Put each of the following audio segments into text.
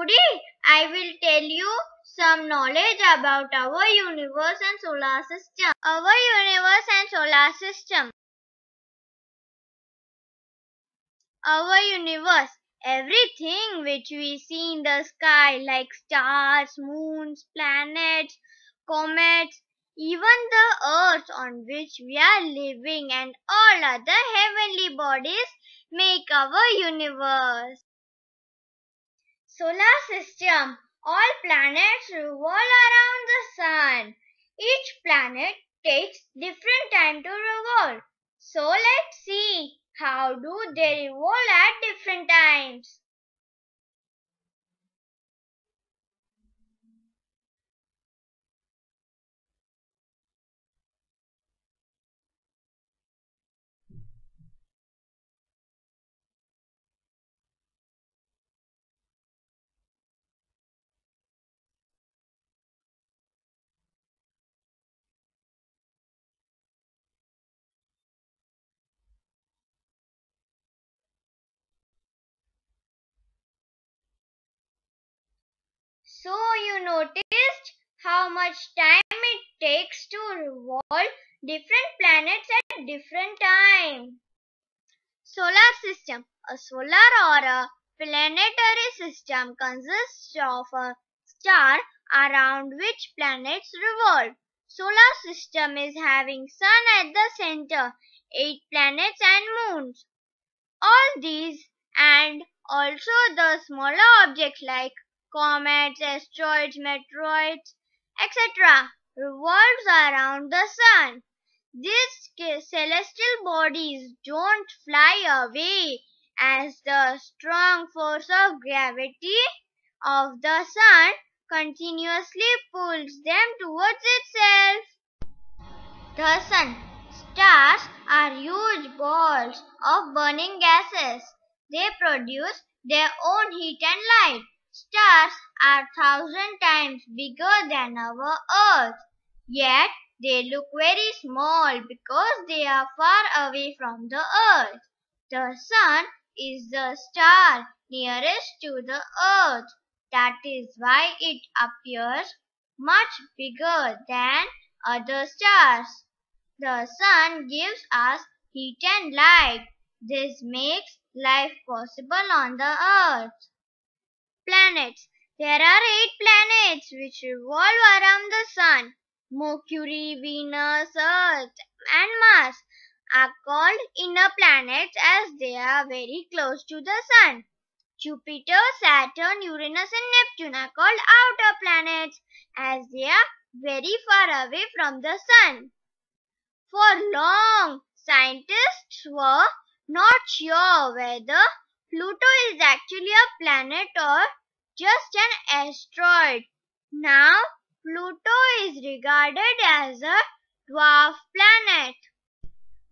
Today I will tell you some knowledge about our universe and solar system. Our universe and solar system. Our universe. Everything which we see in the sky like stars, moons, planets, comets, even the earth on which we are living and all other heavenly bodies make our universe. Solar system. All planets revolve around the sun. Each planet takes different time to revolve. So let's see how do they revolve at different times. So you noticed how much time it takes to revolve different planets at different time. Solar system. A solar or a planetary system consists of a star around which planets revolve. Solar system is having sun at the center, eight planets and moons. All these and also the smaller objects like comets, asteroids, meteoroids, etc. revolves around the sun. These celestial bodies don't fly away as the strong force of gravity of the sun continuously pulls them towards itself. The sun. Stars are huge balls of burning gases. They produce their own heat and light. Stars are thousand times bigger than our Earth. Yet they look very small because they are far away from the Earth. The Sun is the star nearest to the Earth. That is why it appears much bigger than other stars. The Sun gives us heat and light. This makes life possible on the Earth. Planets. There are eight planets which revolve around the Sun. Mercury, Venus, Earth and Mars are called inner planets as they are very close to the Sun. Jupiter, Saturn, Uranus and Neptune are called outer planets as they are very far away from the Sun. For long, scientists were not sure whether Pluto is actually a planet or just an asteroid. Now, Pluto is regarded as a dwarf planet.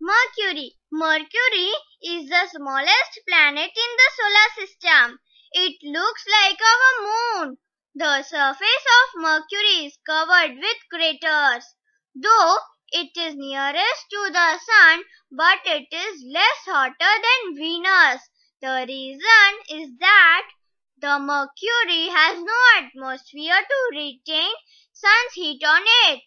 Mercury. Mercury is the smallest planet in the solar system. It looks like our moon. The surface of Mercury is covered with craters. Though it is nearest to the sun, but it is less hotter than Venus. The reason is that the Mercury has no atmosphere to retain sun's heat on it.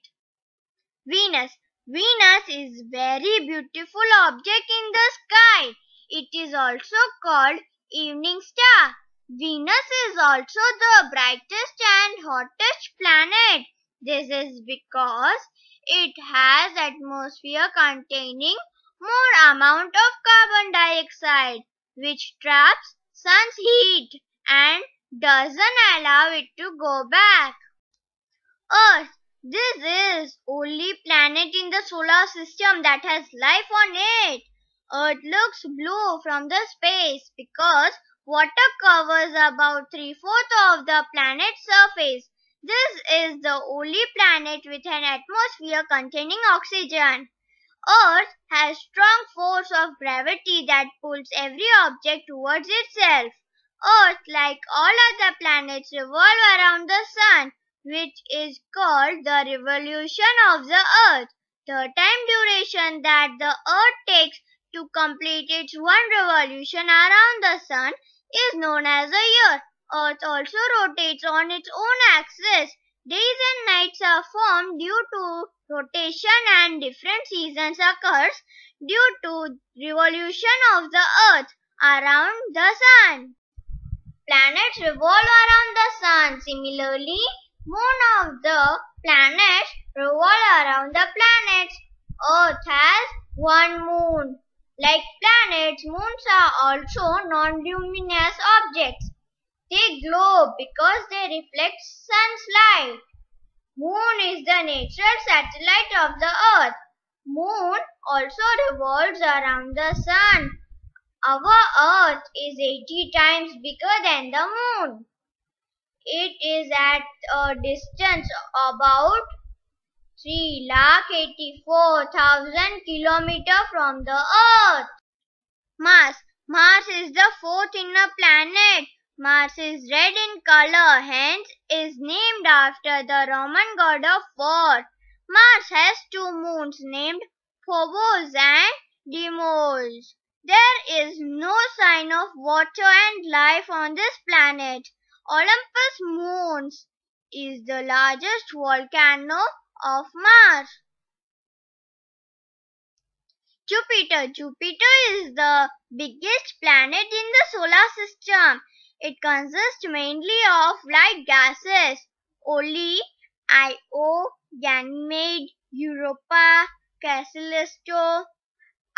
Venus. Venus is very beautiful object in the sky. It is also called evening star. Venus is also the brightest and hottest planet. This is because it has atmosphere containing more amount of carbon dioxide which traps sun's heat and doesn't allow it to go back. Earth. This is only planet in the solar system that has life on it. Earth looks blue from the space because water covers about three-fourths of the planet's surface. This is the only planet with an atmosphere containing oxygen. Earth has strong force of gravity that pulls every object towards itself. Earth, like all other planets, revolve around the sun, which is called the revolution of the Earth. The time duration that the Earth takes to complete its one revolution around the sun is known as a year. Earth also rotates on its own axis. Days and nights are formed due to rotation and different seasons occurs due to revolution of the earth around the sun. Planets revolve around the sun. Similarly, moon of the planets revolve around the planets. Earth has one moon. Like planets, moons are also non-luminous objects. They glow because they reflect sun's light. Moon is the natural satellite of the earth. Moon also revolves around the sun. Our earth is 80 times bigger than the moon. It is at a distance about 3,84,000 kilometers from the earth. Mars. Mars is the fourth inner planet. Mars is red in color, hence is named after the Roman god of war. Mars has two moons named Phobos and Deimos. There is no sign of water and life on this planet. Olympus Mons is the largest volcano of Mars. Jupiter. Jupiter is the biggest planet in the solar system. It consists mainly of light gases. Only Io, Ganymede, Europa, Callisto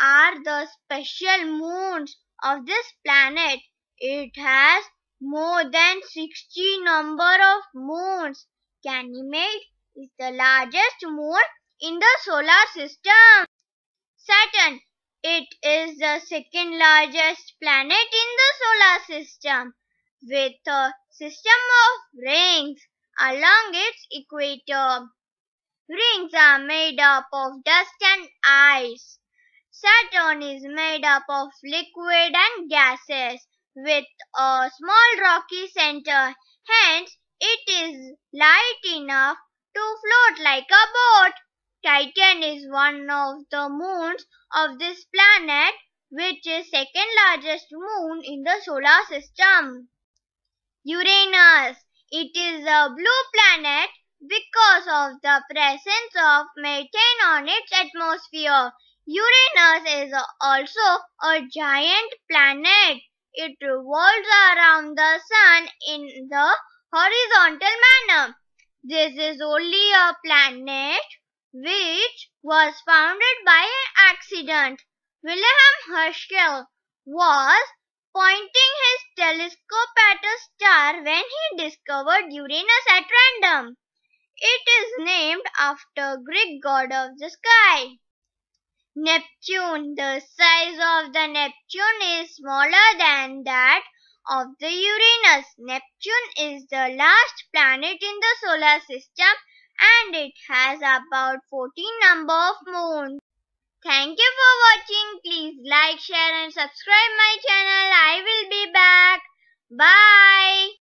are the special moons of this planet. It has more than 60 number of moons. Ganymede is the largest moon in the solar system. Saturn. It is the second largest planet in the solar system with a system of rings along its equator. Rings are made up of dust and ice. Saturn is made up of liquid and gases with a small rocky center. Hence, it is light enough to float like a boat. Titan is one of the moons of this planet which is second largest moon in the solar system. Uranus. It is a blue planet because of the presence of methane on its atmosphere. Uranus is also a giant planet. It revolves around the sun in the horizontal manner. This is only a planet which was founded by an accident. Wilhelm Herschel was pointing his telescope at a star when he discovered Uranus at random. It is named after Greek god of the sky. Neptune. The size of the Neptune is smaller than that of the Uranus. Neptune is the last planet in the solar system and it has about 14 number of moons. Thank you for watching. Please like, share and subscribe my channel. I will be back. Bye.